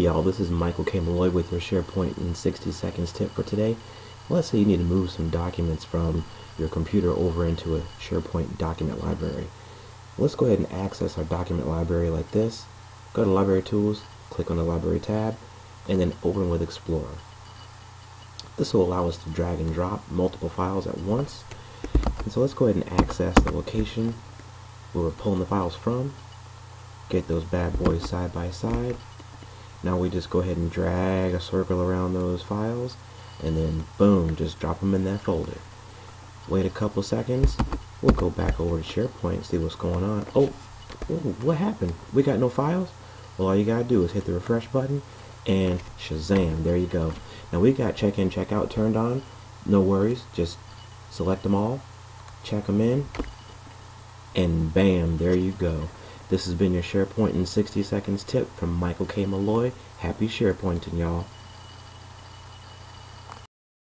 Hey y'all, this is Michael K. Malloy with your SharePoint in 60 seconds tip for today. Let's say you need to move some documents from your computer over into a SharePoint document library. Let's go ahead and access our document library like this. Go to Library Tools, click on the Library tab, and then open with Explorer. This will allow us to drag and drop multiple files at once. And so let's go ahead and access the location where we're pulling the files from. Get those bad boys side by side now we just go ahead and drag a circle around those files and then boom, just drop them in that folder. Wait a couple seconds. We'll go back over to SharePoint, see what's going on. Oh, ooh, what happened? We got no files? Well, all you gotta do is hit the refresh button and shazam, there you go. Now we got check in, check out turned on. No worries, just select them all, check them in, and bam, there you go. This has been your SharePoint in 60 seconds tip from Michael K. Malloy. Happy SharePointing, y'all.